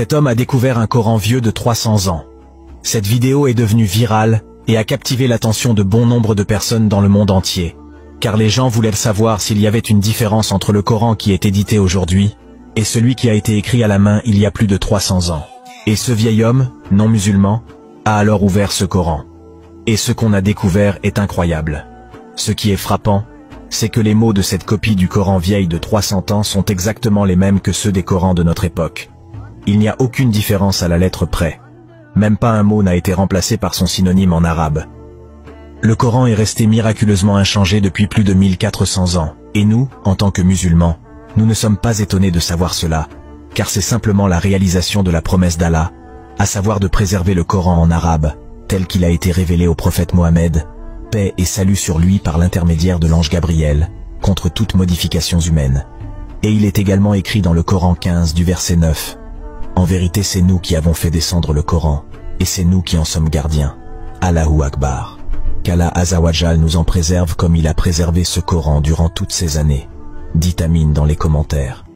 Cet homme a découvert un Coran vieux de 300 ans. Cette vidéo est devenue virale et a captivé l'attention de bon nombre de personnes dans le monde entier, car les gens voulaient savoir s'il y avait une différence entre le Coran qui est édité aujourd'hui et celui qui a été écrit à la main il y a plus de 300 ans. Et ce vieil homme, non musulman, a alors ouvert ce Coran. Et ce qu'on a découvert est incroyable. Ce qui est frappant, c'est que les mots de cette copie du Coran vieille de 300 ans sont exactement les mêmes que ceux des Corans de notre époque. Il n'y a aucune différence à la lettre près. Même pas un mot n'a été remplacé par son synonyme en arabe. Le Coran est resté miraculeusement inchangé depuis plus de 1400 ans, et nous, en tant que musulmans, nous ne sommes pas étonnés de savoir cela, car c'est simplement la réalisation de la promesse d'Allah, à savoir de préserver le Coran en arabe, tel qu'il a été révélé au prophète Mohammed, paix et salut sur lui par l'intermédiaire de l'ange Gabriel, contre toute modification humaine. Et il est également écrit dans le Coran 15 du verset 9. En vérité c'est nous qui avons fait descendre le Coran, et c'est nous qui en sommes gardiens. Allahu Akbar. Qu'Allah Azawajal nous en préserve comme il a préservé ce Coran durant toutes ces années. Dites Amin dans les commentaires.